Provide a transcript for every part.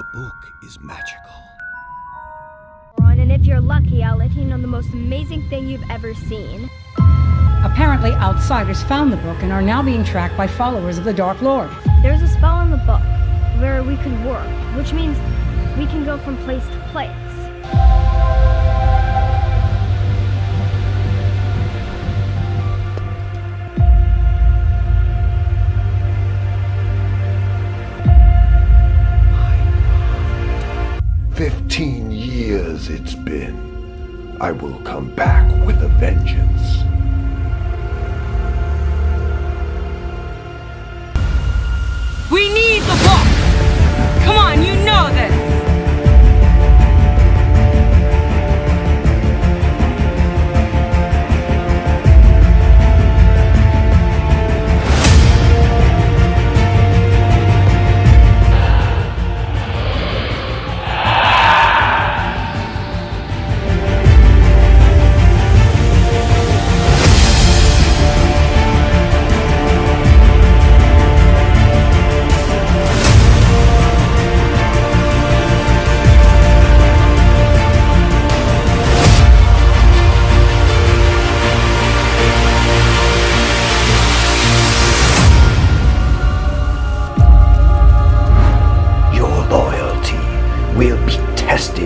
book is magical. And if you're lucky, I'll let you know the most amazing thing you've ever seen. Apparently, outsiders found the book and are now being tracked by followers of the Dark Lord. There's a spell in the book where we can work, which means we can go from place to place. Fifteen years it's been. I will come back with a vengeance.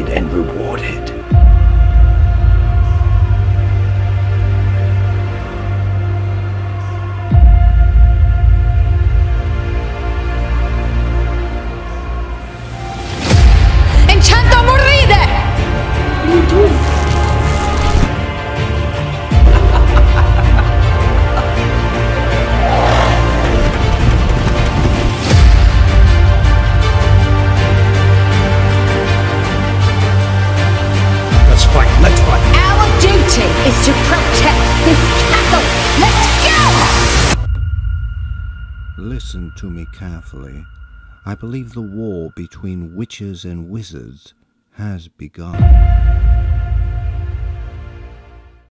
And rewarded. Listen to me carefully. I believe the war between witches and wizards has begun.